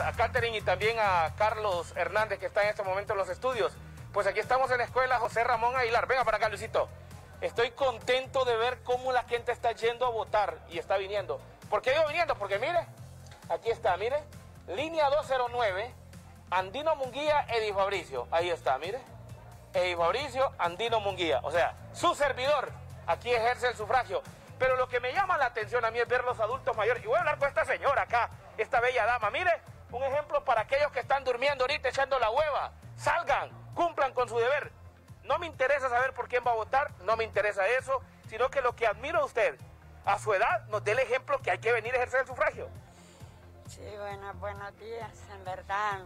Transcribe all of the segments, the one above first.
A Catherine y también a Carlos Hernández que está en este momento en los estudios. Pues aquí estamos en la escuela José Ramón Aguilar. Venga para acá, Luisito. Estoy contento de ver cómo la gente está yendo a votar y está viniendo. ¿Por qué digo viniendo? Porque mire, aquí está, mire. Línea 209, Andino Munguía, Edi Fabricio. Ahí está, mire. Edi Fabricio, Andino Munguía. O sea, su servidor aquí ejerce el sufragio. Pero lo que me llama la atención a mí es ver los adultos mayores. Y voy a hablar con esta señora acá, esta bella dama. Mire, un ejemplo para aquellos que están durmiendo ahorita echando la hueva. Salgan, cumplan con su deber. No me interesa saber por quién va a votar, no me interesa eso, sino que lo que admiro a usted, a su edad, nos dé el ejemplo que hay que venir a ejercer el sufragio. Sí, bueno, buenos días. En verdad,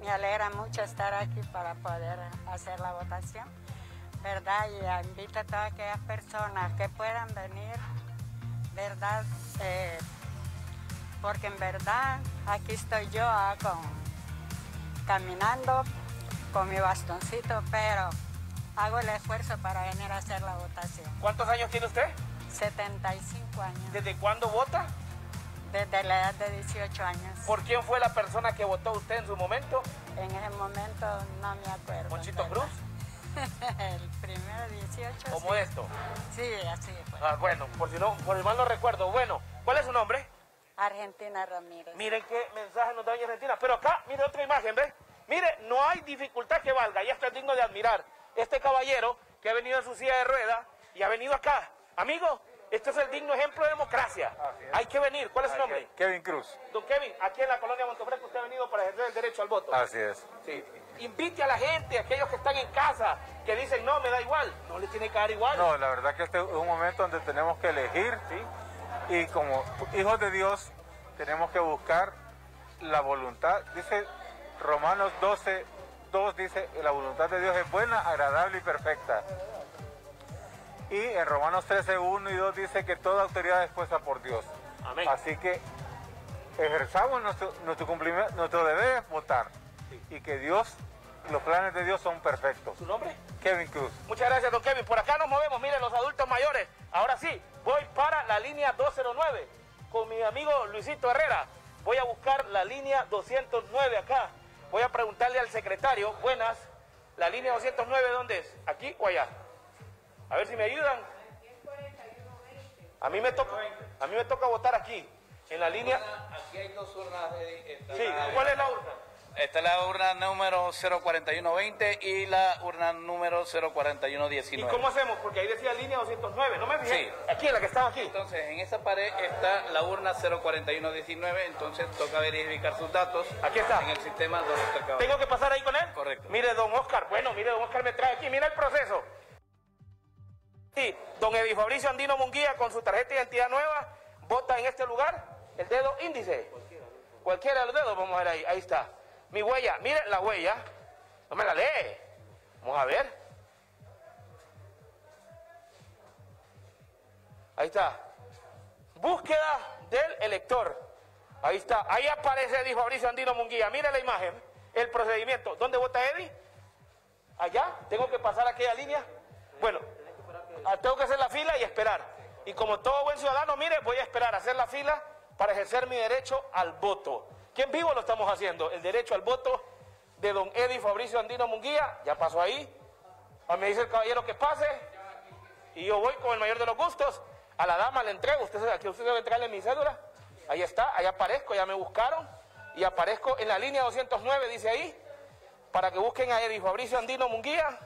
me alegra mucho estar aquí para poder hacer la votación. ¿Verdad? Y invito a todas aquellas personas que puedan venir, ¿verdad? Eh, porque en verdad aquí estoy yo ah, con, caminando con mi bastoncito, pero hago el esfuerzo para venir a hacer la votación. ¿Cuántos años tiene usted? 75 años. ¿Desde cuándo vota? Desde la edad de 18 años. ¿Por quién fue la persona que votó usted en su momento? En ese momento no me acuerdo. ¿Monchito. Cruz? el primero 18. ¿Cómo sí. esto? Sí, así fue. Ah, bueno, por si no, por si mal no recuerdo. Bueno, ¿cuál es su nombre? Argentina Ramírez. Miren qué mensaje nos da doña Argentina. Pero acá, mire otra imagen, ¿ves? Mire, no hay dificultad que valga. Ya está digno de admirar. Este caballero que ha venido en su silla de ruedas y ha venido acá. Amigo, este es el digno ejemplo de democracia. Hay que venir. ¿Cuál es su nombre? Kevin Cruz. Don Kevin, aquí en la colonia Montefresco usted ha venido para ejercer el derecho al voto. Así es. Sí. Invite a la gente, a aquellos que están en casa, que dicen, no, me da igual. No le tiene que dar igual. No, la verdad que este es un momento donde tenemos que elegir Sí. Y como hijos de Dios tenemos que buscar la voluntad. Dice Romanos 12, 2 dice, la voluntad de Dios es buena, agradable y perfecta. Y en Romanos 13, 1 y 2 dice que toda autoridad es puesta por Dios. Amén. Así que ejerzamos nuestro, nuestro cumplimiento, nuestro deber es votar. Y que Dios, los planes de Dios son perfectos. ¿Su nombre? Kevin Cruz. Muchas gracias, don Kevin. Por acá nos movemos, miren, los adultos mayores. Ahora sí, voy para la línea 209 con mi amigo Luisito Herrera. Voy a buscar la línea 209 acá. Voy a preguntarle al secretario, buenas, la línea 209, ¿dónde es? ¿Aquí o allá? A ver si me ayudan. A mí me toca, a mí me toca votar aquí, en la línea. Aquí hay dos urnas. Sí, ¿cuál es la urna? Está la urna número 04120 y la urna número ¿Y 04119. cómo hacemos? Porque ahí decía línea 209, ¿no me fijé? Sí. Aquí, en la que estaba aquí. Entonces, en esa pared está la urna 04119, entonces toca verificar sus datos Aquí está. en el sistema donde está caballero. ¿Tengo que pasar ahí con él? Correcto. Mire, don Oscar, bueno, mire, don Oscar me trae aquí, mira el proceso. Sí, don Edi Fabricio Andino Munguía con su tarjeta de identidad nueva, vota en este lugar, el dedo índice. Cualquiera de los dedos, vamos a ver ahí, ahí está. Mi huella, mire la huella, no me la lee. Vamos a ver. Ahí está. Búsqueda del elector. Ahí está. Ahí aparece Edi Fabricio Andino Munguía. Mire la imagen. El procedimiento. ¿Dónde vota Edi? Allá. ¿Tengo que pasar aquella línea? Bueno, ah, tengo que hacer la fila y esperar. Y como todo buen ciudadano, mire, voy a esperar a hacer la fila para ejercer mi derecho al voto. Que en vivo lo estamos haciendo. El derecho al voto de don Edi Fabricio Andino Munguía. Ya pasó ahí. Ah, Me dice el caballero que pase. Y yo voy con el mayor de los gustos. A la dama le entrego. Usted, aquí usted debe entregarle mi cédula. Ahí está, ahí aparezco, ya me buscaron. Y aparezco en la línea 209, dice ahí. Para que busquen a Edi Fabricio Andino Munguía.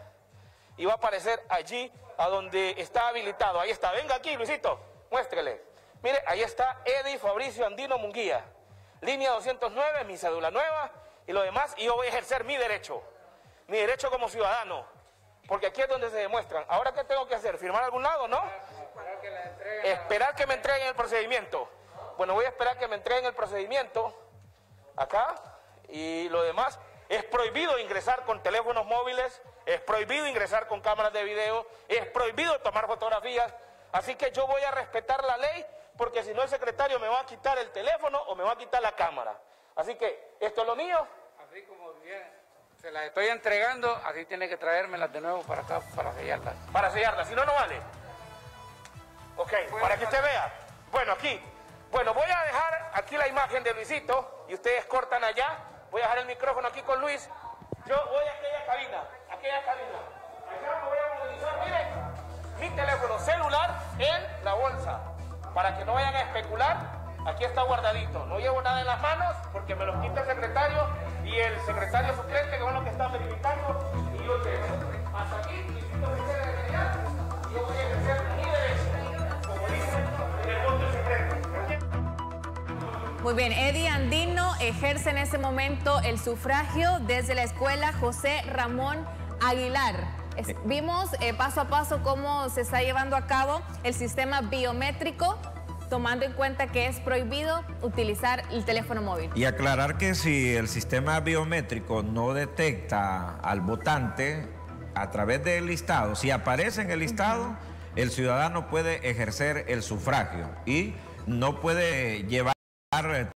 Y va a aparecer allí a donde está habilitado. Ahí está. Venga aquí, Luisito. Muéstrele. Mire, ahí está Edi Fabricio Andino Munguía. Línea 209, mi cédula nueva y lo demás. Y yo voy a ejercer mi derecho. Mi derecho como ciudadano. Porque aquí es donde se demuestran. ¿Ahora qué tengo que hacer? ¿Firmar algún lado? ¿No? Esperar que me entreguen el procedimiento. Bueno, voy a esperar que me entreguen el procedimiento. Acá. Y lo demás. Es prohibido ingresar con teléfonos móviles. Es prohibido ingresar con cámaras de video. Es prohibido tomar fotografías. Así que yo voy a respetar la ley. Porque si no el secretario me va a quitar el teléfono o me va a quitar la cámara. Así que esto es lo mío. Así como viene, se las estoy entregando, así tiene que traérmelas de nuevo para acá para sellarlas. Para sellarla, si no, no vale. Ok, para que usted vea. Bueno, aquí. Bueno, voy a dejar aquí la imagen de Luisito. y ustedes cortan allá. Voy a dejar el micrófono aquí con Luis. Yo voy a aquella cabina, aquella cabina. Allá me voy a movilizar, miren, mi teléfono celular en para que no vayan a especular. Aquí está guardadito, no llevo nada en las manos porque me lo quita el secretario y el secretario suplente, que son los que están verificando, y yo tengo. Hasta aquí, de Medial, y yo voy a ejercer mi derecho, como dice el voto secreto. Muy bien, Eddie Andino ejerce en ese momento el sufragio desde la escuela José Ramón Aguilar. Es- vimos eh, paso a paso cómo se está llevando a cabo el sistema biométrico, tomando en cuenta que es prohibido utilizar el teléfono móvil. Y aclarar que si el sistema biométrico no detecta al votante a través del listado, si aparece en el listado, el ciudadano puede ejercer el sufragio y no puede llevar eh,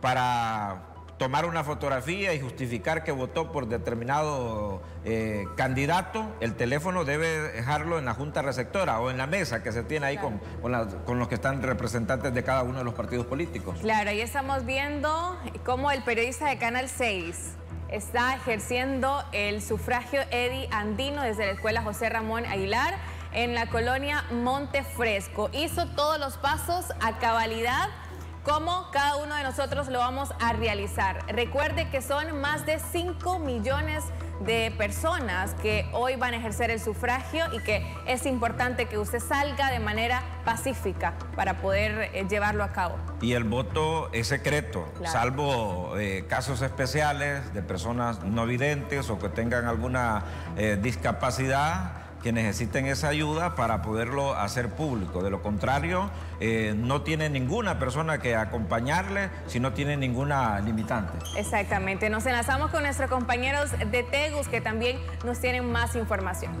para tomar una fotografía y justificar que votó por determinado eh, candidato, el teléfono debe dejarlo en la junta receptora o en la mesa que se tiene ahí con, con la- con los que están representantes de cada uno de los partidos políticos. Claro, ahí estamos viendo cómo el periodista de Canal 6 está ejerciendo el sufragio Eddie Andino desde la escuela José Ramón Aguilar en la colonia Monte Fresco. Hizo todos los pasos a cabalidad como cada uno de nosotros lo vamos a realizar. Recuerde que son más de 5 millones de personas que hoy van a ejercer el sufragio y que es importante que usted salga de manera pacífica para poder eh, llevarlo a cabo. Y el voto es secreto, Claro. salvo eh, casos especiales de personas no videntes o que tengan alguna eh, discapacidad que necesiten esa ayuda para poderlo hacer público. De lo contrario, eh, no tiene ninguna persona que acompañarle si no tiene ninguna limitante. Exactamente. Nos enlazamos con nuestros compañeros de Tegus que también nos tienen más información.